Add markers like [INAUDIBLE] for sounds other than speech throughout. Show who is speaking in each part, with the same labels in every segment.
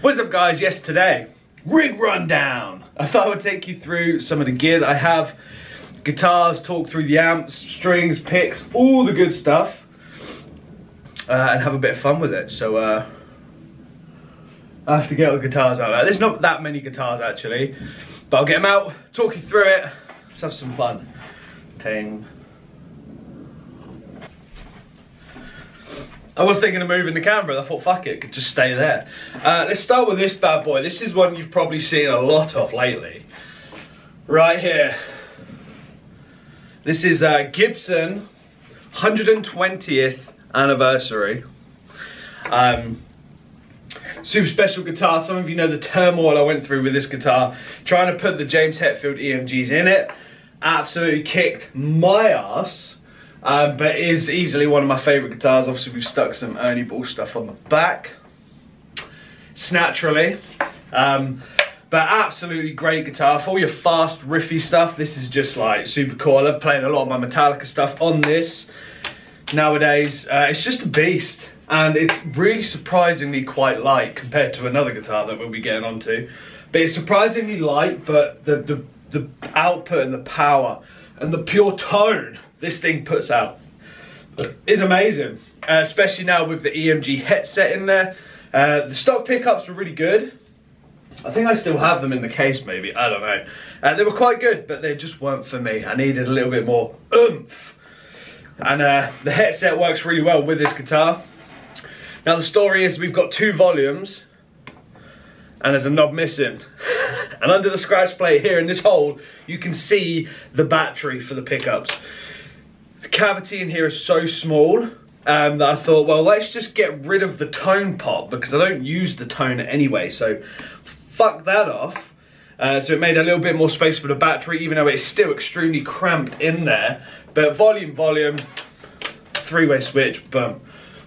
Speaker 1: What's up guys, yes today, rig rundown. I thought I would take you through some of the gear that I have, guitars, talk through the amps, strings, picks, all the good stuff, uh, and have a bit of fun with it. So uh, I have to get all the guitars out. There's not that many guitars actually, but I'll get them out, talk you through it, let's have some fun. Ting. I was thinking of moving the camera, I thought fuck it, it could just stay there. Uh, let's start with this bad boy. This is one you've probably seen a lot of lately. Right here. This is uh, Gibson 120th anniversary. Um, super special guitar. Some of you know the turmoil I went through with this guitar. Trying to put the James Hetfield EMGs in it. Absolutely kicked my ass um, but is easily one of my favourite guitars. Obviously, we've stuck some Ernie Ball stuff on the back. Snaturally. Um, but absolutely great guitar. For all your fast, riffy stuff, this is just like super cool. I love playing a lot of my Metallica stuff on this nowadays. Uh, it's just a beast. And it's really surprisingly quite light compared to another guitar that we'll be getting onto. But it's surprisingly light, but the, the, the output and the power and the pure tone this thing puts out is amazing. Uh, especially now with the EMG Het Set in there. Uh, the stock pickups were really good. I think I still have them in the case maybe, I don't know. Uh, they were quite good, but they just weren't for me. I needed a little bit more oomph. And uh, the Het Set works really well with this guitar. Now the story is we've got two volumes and there's a knob missing. [LAUGHS] and under the scratch plate here in this hole, you can see the battery for the pickups. The cavity in here is so small um, that I thought, well, let's just get rid of the tone pot because I don't use the tone anyway. So fuck that off. Uh, so it made a little bit more space for the battery, even though it's still extremely cramped in there. But volume, volume, three-way switch, boom.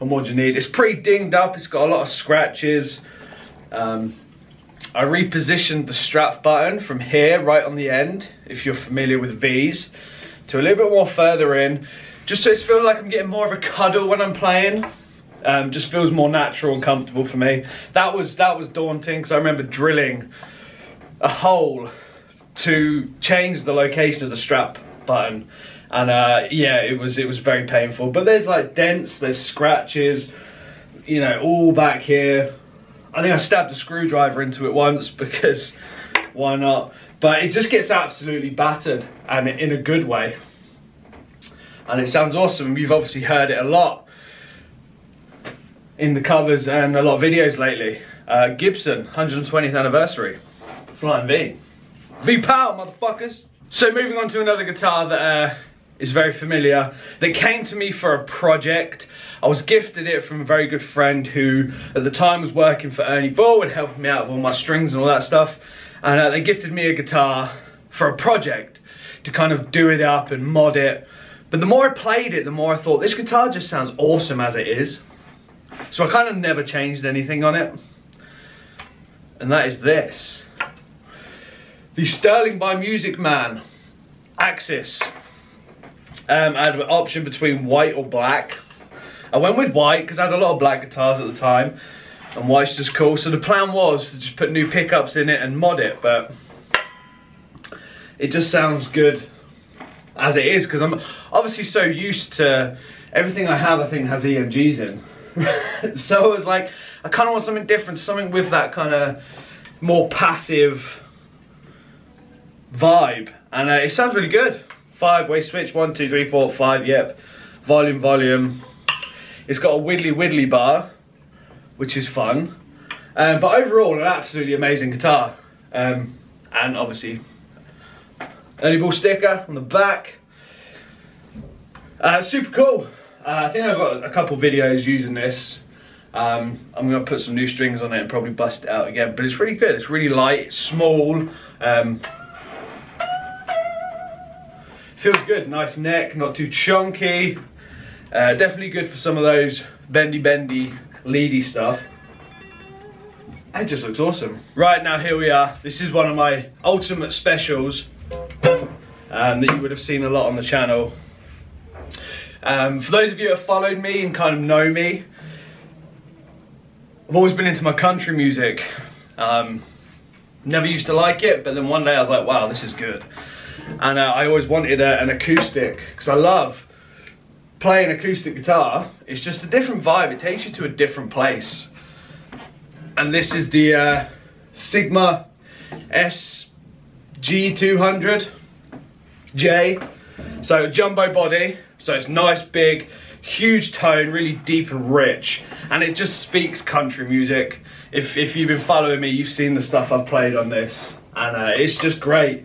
Speaker 1: And What you need? It's pretty dinged up. It's got a lot of scratches. Um, I repositioned the strap button from here, right on the end, if you're familiar with V's to a little bit more further in, just so it feels like I'm getting more of a cuddle when I'm playing. Um, just feels more natural and comfortable for me. That was that was daunting because I remember drilling a hole to change the location of the strap button, and uh, yeah, it was it was very painful. But there's like dents, there's scratches, you know, all back here. I think I stabbed a screwdriver into it once [LAUGHS] because why not? But it just gets absolutely battered and in a good way. And it sounds awesome. You've obviously heard it a lot in the covers and a lot of videos lately. Uh, Gibson, 120th anniversary, Flying V. V-Power, motherfuckers. So moving on to another guitar that uh, is very familiar, that came to me for a project. I was gifted it from a very good friend who at the time was working for Ernie Ball and helping me out with all my strings and all that stuff and uh, they gifted me a guitar for a project to kind of do it up and mod it. But the more I played it, the more I thought, this guitar just sounds awesome as it is. So I kind of never changed anything on it. And that is this. The Sterling by Music Man Axis. Um, I had an option between white or black. I went with white because I had a lot of black guitars at the time and white's just cool. So the plan was to just put new pickups in it and mod it, but it just sounds good as it is because I'm obviously so used to everything I have I think has EMGs in. [LAUGHS] so I was like, I kind of want something different, something with that kind of more passive vibe. And uh, it sounds really good. Five way switch, one, two, three, four, five, yep. Volume, volume. It's got a widdly widdly bar which is fun. Um, but overall, an absolutely amazing guitar. Um, and obviously, Ernie Ball sticker on the back. Uh, super cool. Uh, I think I've got a couple videos using this. Um, I'm going to put some new strings on it and probably bust it out again. But it's really good. It's really light, small. Um, feels good. Nice neck, not too chunky. Uh, definitely good for some of those bendy bendy leady stuff. It just looks awesome. Right now, here we are. This is one of my ultimate specials um, that you would have seen a lot on the channel. Um, for those of you who have followed me and kind of know me, I've always been into my country music. Um, never used to like it, but then one day I was like, wow, this is good. And uh, I always wanted a, an acoustic because I love playing acoustic guitar. It's just a different vibe. It takes you to a different place. And this is the uh, Sigma SG200J. So jumbo body, so it's nice, big, huge tone, really deep and rich. And it just speaks country music. If, if you've been following me, you've seen the stuff I've played on this. And uh, it's just great.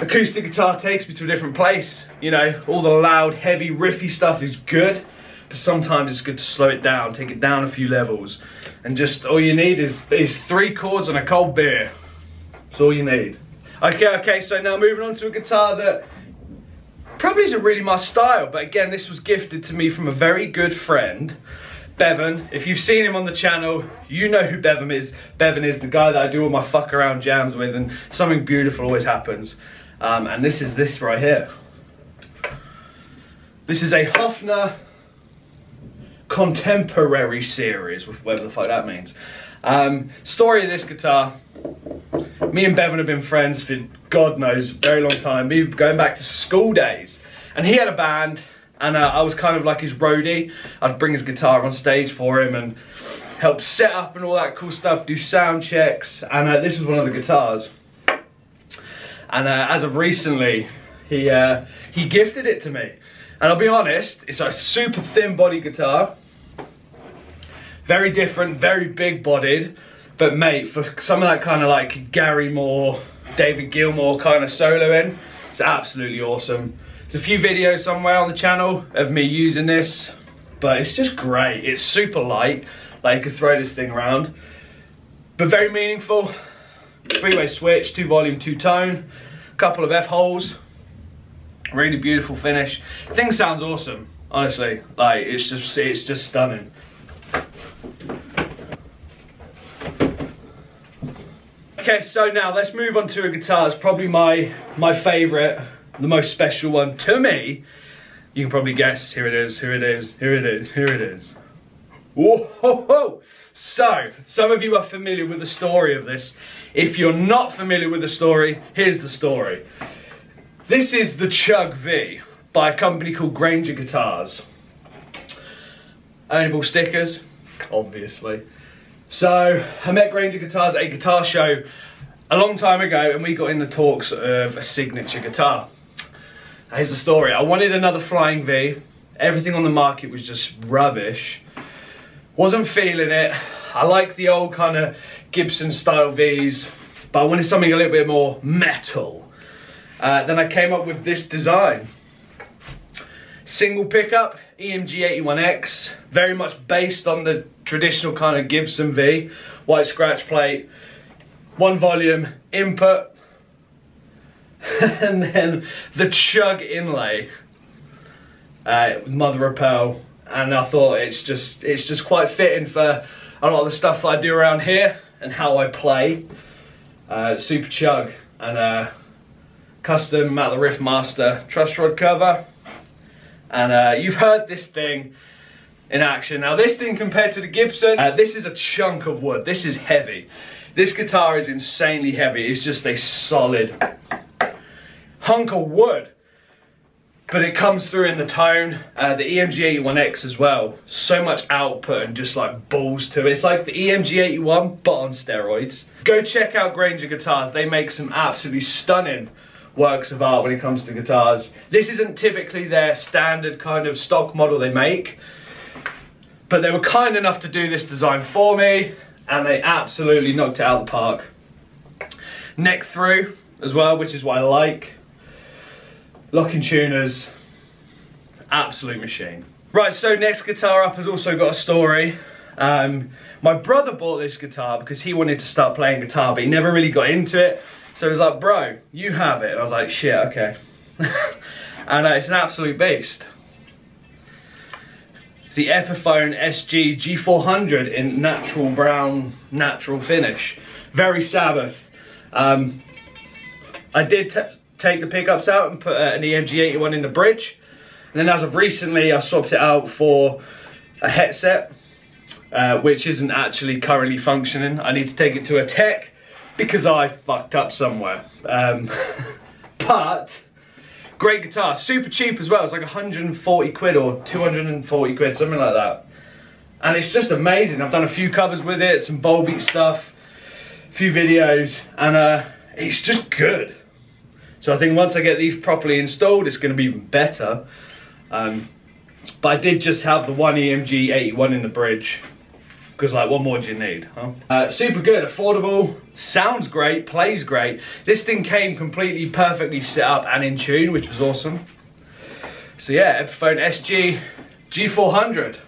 Speaker 1: Acoustic guitar takes me to a different place. You know, all the loud, heavy, riffy stuff is good. But sometimes it's good to slow it down, take it down a few levels. And just all you need is, is three chords and a cold beer. That's all you need. Okay, okay, so now moving on to a guitar that probably isn't really my style, but again, this was gifted to me from a very good friend, Bevan. If you've seen him on the channel, you know who Bevan is. Bevan is the guy that I do all my fuck around jams with, and something beautiful always happens. Um, and this is this right here. This is a Hofner contemporary series, whatever the fuck that means. Um, story of this guitar. Me and Bevan have been friends for God knows a very long time. Me going back to school days, and he had a band, and uh, I was kind of like his roadie. I'd bring his guitar on stage for him and help set up and all that cool stuff, do sound checks, and uh, this was one of the guitars. And uh, as of recently, he uh, he gifted it to me. And I'll be honest, it's a super thin body guitar. Very different, very big bodied. But mate, for some of that kind of like Gary Moore, David Gilmour kind of soloing, it's absolutely awesome. There's a few videos somewhere on the channel of me using this, but it's just great. It's super light, like you could throw this thing around. But very meaningful. Three-way switch, two volume, two tone, couple of F-holes, Really beautiful finish. Thing sounds awesome, honestly. Like it's just it's just stunning. Okay, so now let's move on to a guitar. It's probably my my favorite, the most special one to me. You can probably guess. Here it is. Here it is. Here it is. Here it is. Whoa! So, some of you are familiar with the story of this. If you're not familiar with the story, here's the story. This is the Chug V by a company called Granger Guitars. Only stickers, obviously. So I met Granger Guitars at a guitar show a long time ago and we got in the talks of a signature guitar. Here's the story. I wanted another Flying V. Everything on the market was just rubbish. Wasn't feeling it. I like the old kind of Gibson style Vs, but I wanted something a little bit more metal. Uh, then I came up with this design. Single pickup, EMG 81X, very much based on the traditional kind of Gibson V, white scratch plate, one volume, input, [LAUGHS] and then the chug inlay, uh, mother of pearl, and I thought it's just it's just quite fitting for a lot of the stuff I do around here and how I play. Uh, super chug and uh, custom Matt the Riff Master truss rod cover. And uh, you've heard this thing in action. Now this thing compared to the Gibson, uh, this is a chunk of wood. This is heavy. This guitar is insanely heavy. It's just a solid hunk of wood. But it comes through in the tone. Uh, the EMG 81X as well. So much output and just like balls to it. It's like the EMG 81 but on steroids. Go check out Granger Guitars. They make some absolutely stunning works of art when it comes to guitars. This isn't typically their standard kind of stock model they make, but they were kind enough to do this design for me, and they absolutely knocked it out of the park. Neck through as well, which is what I like. Locking tuners, absolute machine. Right, so next guitar up has also got a story. Um, my brother bought this guitar because he wanted to start playing guitar, but he never really got into it. So he was like, bro, you have it. And I was like, shit, okay. [LAUGHS] and uh, it's an absolute beast. It's the Epiphone SG G400 in natural brown, natural finish. Very Sabbath. Um, I did take the pickups out and put uh, an EMG 81 in the bridge. And then as of recently, I swapped it out for a Het Set. uh, which isn't actually currently functioning. I need to take it to a tech because I fucked up somewhere. Um, [LAUGHS] but great guitar, super cheap as well. It's like 140 quid or 240 quid, something like that. And it's just amazing. I've done a few covers with it, some Volbeat stuff, a few videos, and uh, it's just good. So I think once I get these properly installed, it's going to be even better. Um, but I did just have the one EMG 81 in the bridge. Because like, what more do you need, huh? Uh, super good, affordable, sounds great, plays great. This thing came completely perfectly set up and in tune, which was awesome. So yeah, Epiphone SG G400.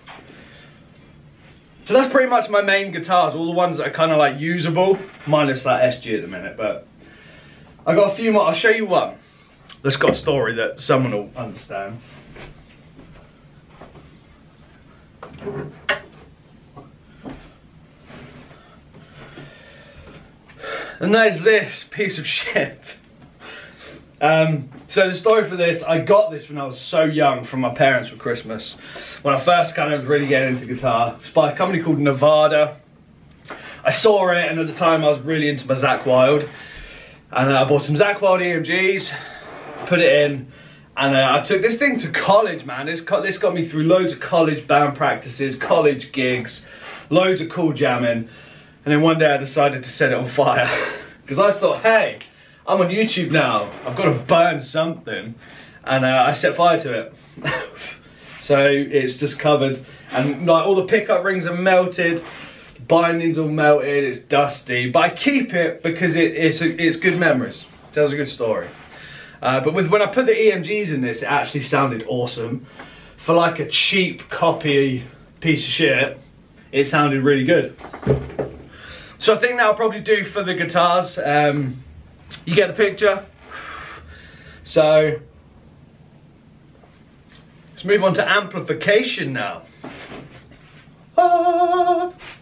Speaker 1: So that's pretty much my main guitars, all the ones that are kind of like usable, minus that SG at the minute, but I got a few more, I'll show you one that's got a story that someone will understand. And there's this piece of shit. Um, so the story for this, I got this when I was so young from my parents for Christmas. When I first kind of was really getting into guitar. It's by a company called Nevada. I saw it and at the time I was really into my Zakk Wylde. And uh, I bought some Zakk Wylde EMGs, put it in, and uh, I took this thing to college, man. This, this got me through loads of college band practices, college gigs, loads of cool jamming. And then one day I decided to set it on fire. [LAUGHS] Because I thought, hey, I'm on YouTube now. I've got to burn something. And uh, I set fire to it. [LAUGHS] so it's just covered. And like all the pickup rings are melted. Bindings all melted. It's dusty. But I keep it because it, it's, a, it's good memories. Tells a good story. Uh, but with, when I put the EMGs in this, it actually sounded awesome. For like a cheap copy piece of shit, it sounded really good. So I think that'll probably do for the guitars. Um, you get the picture. So let's move on to amplification now.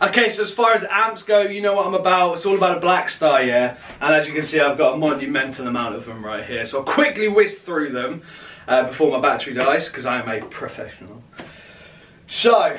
Speaker 1: Okay, so as far as amps go, you know what I'm about. It's all about a Blackstar, yeah? And as you can see, I've got a monumental amount of them right here. So I'll quickly whiz through them uh, before my battery dies, because I am a professional. So,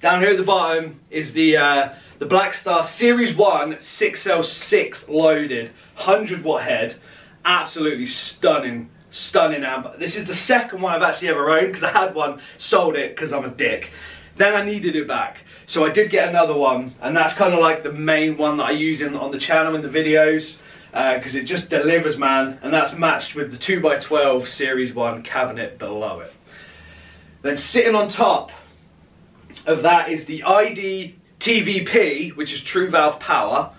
Speaker 1: down here at the bottom is the uh, the Blackstar Series 1 6L6 loaded 100 watt head. Absolutely stunning, stunning amp. This is the second one I've actually ever owned because I had one, sold it because I'm a dick. Then I needed it back. So I did get another one, and that's kind of like the main one that I use in, on the channel in the videos, because uh, it just delivers, man, and that's matched with the 2x12 Series 1 cabinet below it. Then sitting on top of that is the ID TVP, which is True Valve Power,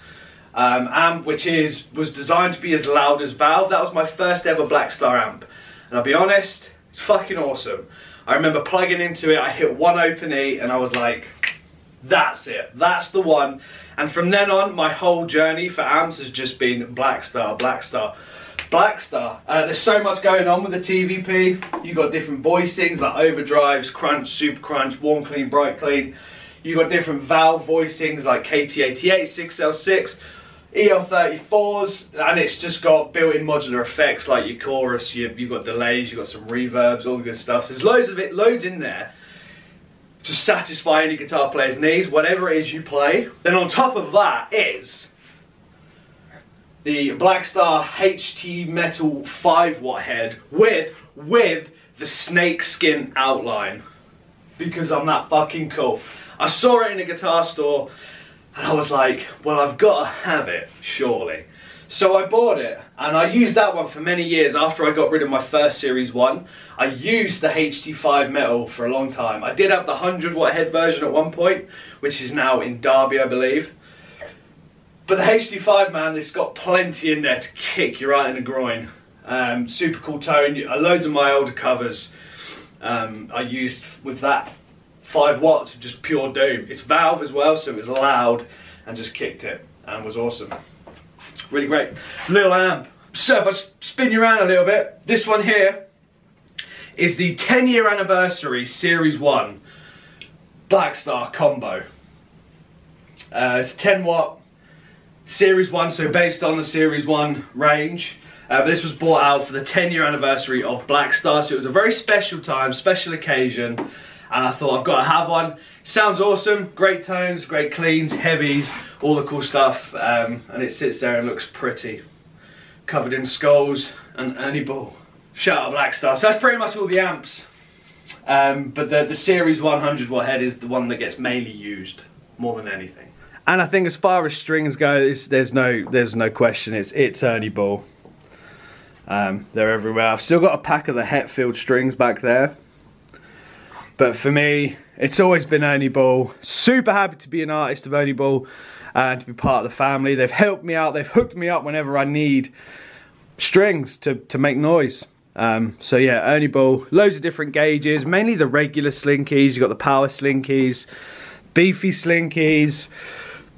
Speaker 1: um, amp which is was designed to be as loud as Valve. That was my first ever Blackstar amp, and I'll be honest, it's fucking awesome. I remember plugging into it, I hit one open E and I was like, that's it, that's the one. And from then on, my whole journey for amps has just been Blackstar, Blackstar, Blackstar. Uh, there's so much going on with the TVP. You've got different voicings like overdrives, crunch, super crunch, warm clean, bright clean. You've got different valve voicings like KT88, 6L6, EL34s, and it's just got built-in modular effects like your chorus, you, have got delays, you've got some reverbs, all the good stuff. So there's loads of it, loads in there to satisfy any guitar player's needs, whatever it is you play. Then on top of that is the Blackstar HT Metal 5 watt head with, with the snakeskin outline. Because I'm that fucking cool. I saw it in a guitar store and I was like, well, I've got to have it, surely. So I bought it, and I used that one for many years after I got rid of my first Series 1. I used the HT5 metal for a long time. I did have the 100 watt head version at one point, which is now in Derby, I believe. But the HT5, man, it's got plenty in there to kick you right in the groin. Um, super cool tone. Loads of my older covers um, I used with that 5 watts just pure doom. It's valve as well, so it was loud and just kicked it and was awesome. Really great. Little amp. So if I spin you around a little bit, this one here is the 10 year anniversary Series 1 Blackstar combo. Uh, it's 10 watt Series 1, so based on the Series 1 range. Uh, this was bought out for the 10 year anniversary of Blackstar, so it was a very special time, special occasion and I thought I've got to have one. Sounds awesome, great tones, great cleans, heavies, all the cool stuff, um, and it sits there and looks pretty. Covered in skulls and Ernie Ball. Shout out Blackstar. So that's pretty much all the amps. Um, but the, the Series 100 watt head is the one that gets mainly used more than anything. And I think as far as strings go, there's no there's no question. It's it's Ernie Ball. Um, they're everywhere. I've still got a pack of the Hetfield strings back there. But for me, it's always been Ernie Ball. Super happy to be an artist of Ernie Ball and to be part of the family. They've helped me out. They've hooked me up whenever I need strings to, to make noise. Um, so yeah, Ernie Ball, loads of different gauges, mainly the regular slinkies. You've got the power slinkies, beefy slinkies,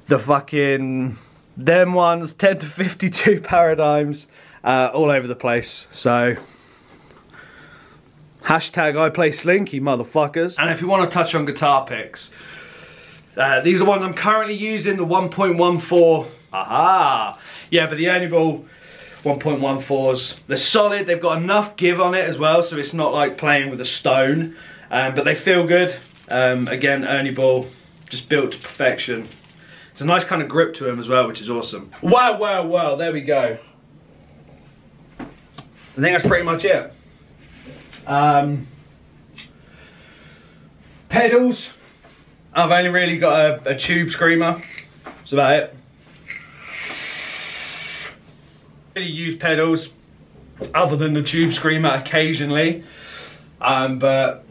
Speaker 1: the fucking, them ones, 10 to 52 [LAUGHS] paradigms, uh, all over the place. So, hashtag I play slinky, motherfuckers. And if you want to touch on guitar picks, uh, these are ones I'm currently using, the 1.14. Aha! Yeah, but the Ernie Ball 1.14s, they're solid, they've got enough give on it as well, so it's not like playing with a stone, um, but they feel good. Um, again, Ernie Ball, just built to perfection. It's a nice kind of grip to them as well, which is awesome. Wow, wow, wow, there we go. I think that's pretty much it. Um, pedals, I've only really got a, a tube screamer, that's about it. Really use pedals other than the tube screamer occasionally. Um, but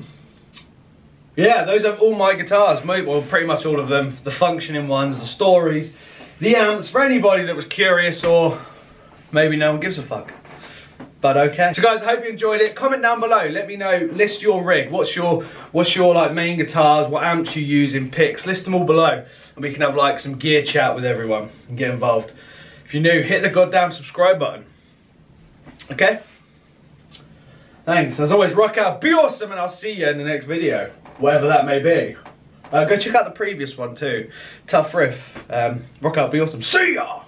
Speaker 1: yeah, those are all my guitars, well pretty much all of them. The functioning ones, the stories, the amps, for anybody that was curious or maybe no one gives a fuck. But okay. So guys, I hope you enjoyed it. Comment down below. Let me know. List your rig. What's your what's your like main guitars? What amps you use in picks? List them all below, and we can have like some gear chat with everyone and get involved. If you're new, hit the goddamn subscribe button. Okay? Thanks. As always, rock out, be awesome, and I'll see you in the next video. Whatever that may be. Uh, go check out the previous one too. Tough riff. Um, rock out, be awesome. See ya!